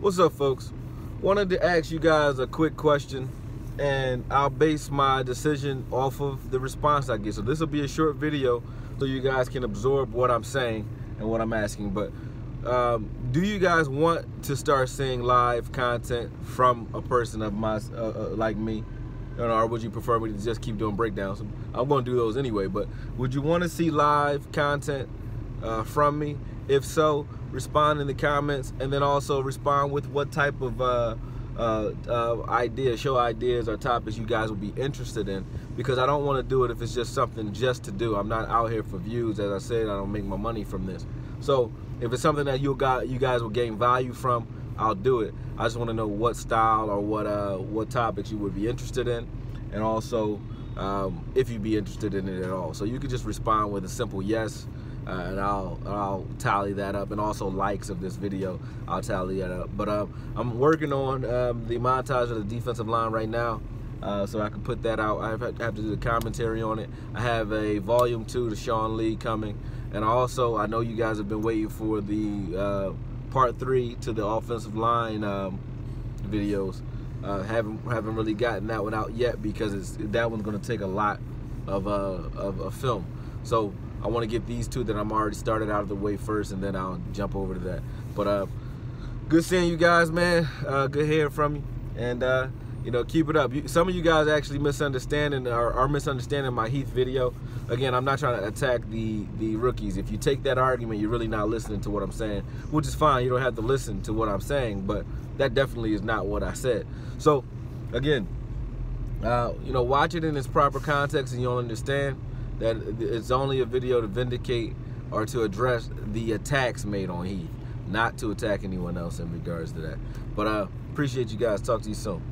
What's up, folks? Wanted to ask you guys a quick question, and I'll base my decision off of the response I get. So this will be a short video, so you guys can absorb what I'm saying and what I'm asking. But um, do you guys want to start seeing live content from a person of my uh, uh, like me? Or would you prefer me to just keep doing breakdowns? I'm going to do those anyway. But would you want to see live content uh, from me? If so, respond in the comments and then also respond with what type of uh, uh, uh, ideas, show ideas or topics you guys would be interested in because I don't want to do it if it's just something just to do. I'm not out here for views. As I said, I don't make my money from this. So if it's something that you got, you guys will gain value from, I'll do it. I just want to know what style or what uh, what topics you would be interested in, and also um, if you'd be interested in it at all. So you could just respond with a simple yes uh, and I'll I'll tally that up and also likes of this video I'll tally that up. But um, I'm working on um, the montage of the defensive line right now uh, so I can put that out. I have, to do the commentary on it. I have a volume 2 to Sean Lee coming. And also I know you guys have been waiting for the uh, part 3 to the offensive line um, videos. Uh, haven't haven't really gotten that one out yet because that one's going to take a lot of, uh, of, of film. So I want to get these two that I'm already started out of the way first, and then I'll jump over to that. But uh, good seeing you guys, man. Uh, good hearing from you, and uh, you know, keep it up. You, some of you guys actually misunderstanding or are misunderstanding my Heath video. Again, I'm not trying to attack the the rookies. If you take that argument, you're really not listening to what I'm saying, which is fine. You don't have to listen to what I'm saying, but that definitely is not what I said. So, again, uh, you know, watch it in its proper context, and you'll understand that it's only a video to vindicate or to address the attacks made on Heath, not to attack anyone else in regards to that. But I appreciate you guys. Talk to you soon.